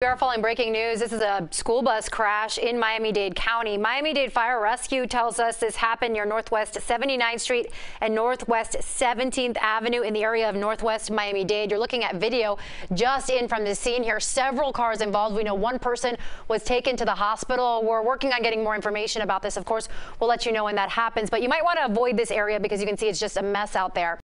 We are following breaking news. This is a school bus crash in Miami-Dade County. Miami-Dade Fire Rescue tells us this happened near Northwest 79th Street and Northwest 17th Avenue in the area of Northwest Miami-Dade. You're looking at video just in from the scene here. Several cars involved. We know one person was taken to the hospital. We're working on getting more information about this. Of course, we'll let you know when that happens, but you might want to avoid this area because you can see it's just a mess out there.